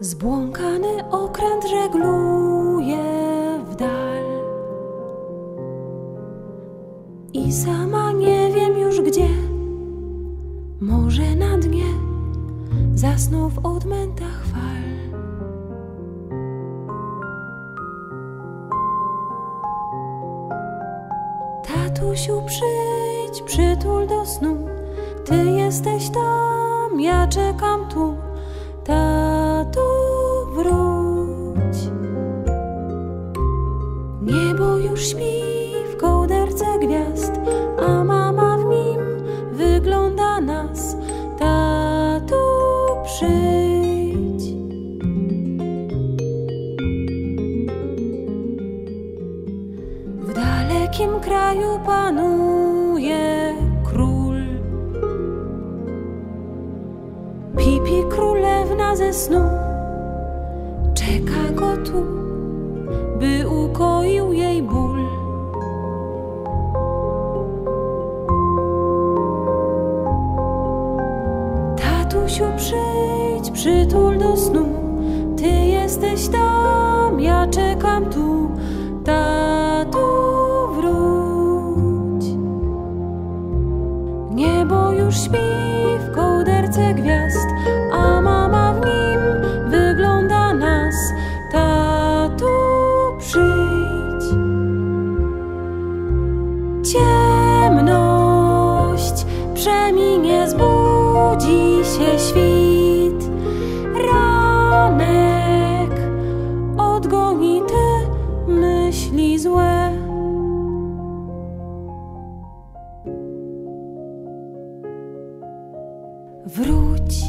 Zbłąkany okręt żegluje w dal. I sama nie wiem już gdzie. Może na dnie Zasnął w odmętach fal. Tatusiu przyjdź, przytul do snu. Ty jesteś tam, ja czekam tu już śpi w kołderce gwiazd A mama w nim wygląda nas. Tatu przyjdź. W dalekim kraju panuje król. Pipi królewna ze snu. Czeka go tu, Tatusiu przyjdź, przytul do snu. Ty jesteś tam, ja czekam tu. Tatu wróć. Niebo już śpi w kołderce gwiazd A mama w nim wygląda nas. Tatu przyjdź. Ciemność przeminie, zbudzi się świt. Ranek odgoni te myśli złe. Wróć,